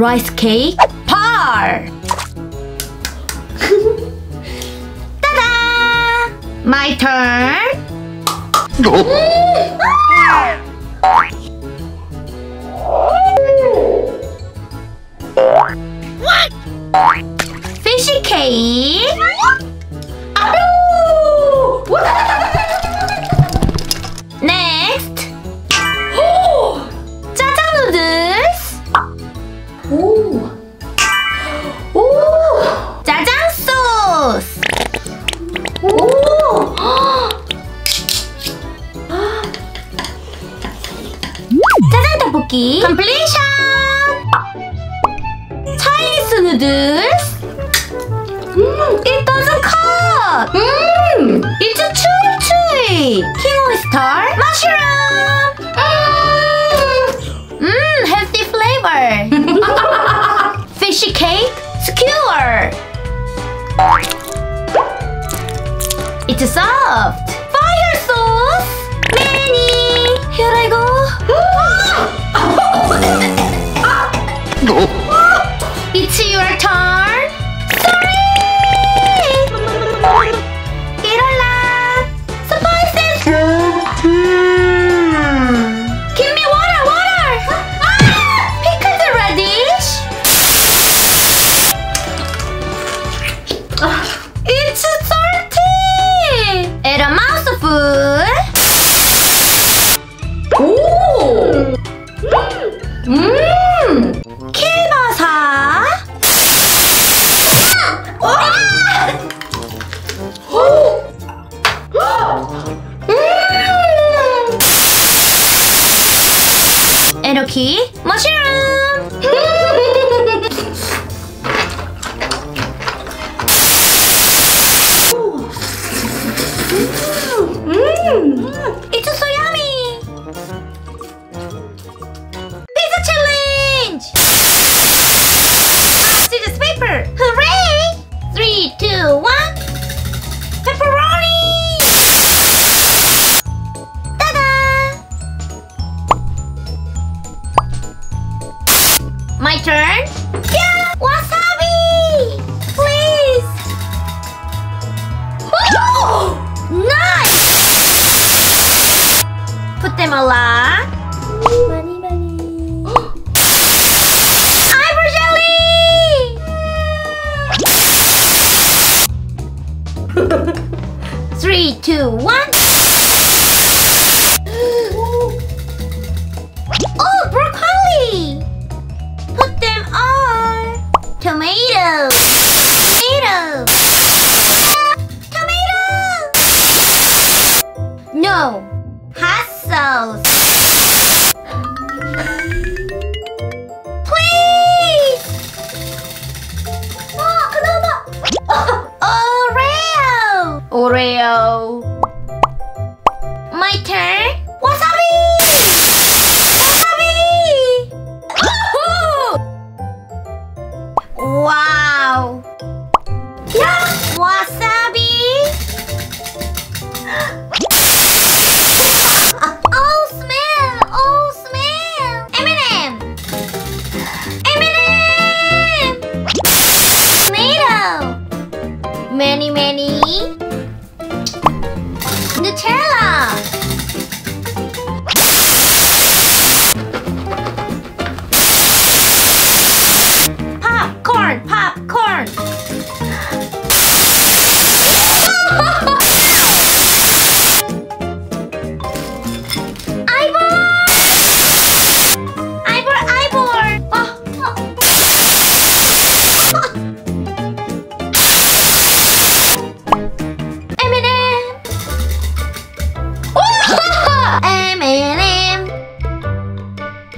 rice cake par. Ta-da! My turn. what? Fishy cake. Next. 짜장 떡볶이. completion. Chinese noodles. 음, it doesn't cut. 음, it's chewy chewy. King oyster. Mushroom. 음, 음, healthy flavor. Fishy cake. Skewer. It's soft. It's your turn. Enoki mushroom. Mm. One. Pepperoni. Ta-da! My turn. Yeah, wasabi. Please. nice. Put them a lot. Three, two, one. Oh, Oreo!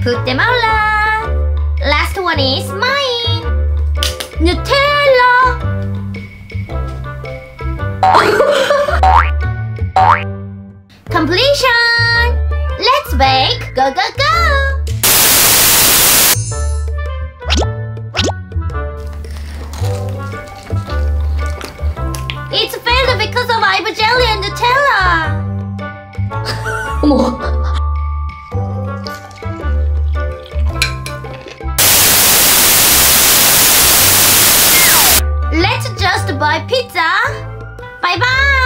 Put them all up. Last one is mine. Nutella! Completion! Let's bake! Go, go, go! It's failed because of Iber jelly and Nutella! To buy pizza. Bye bye.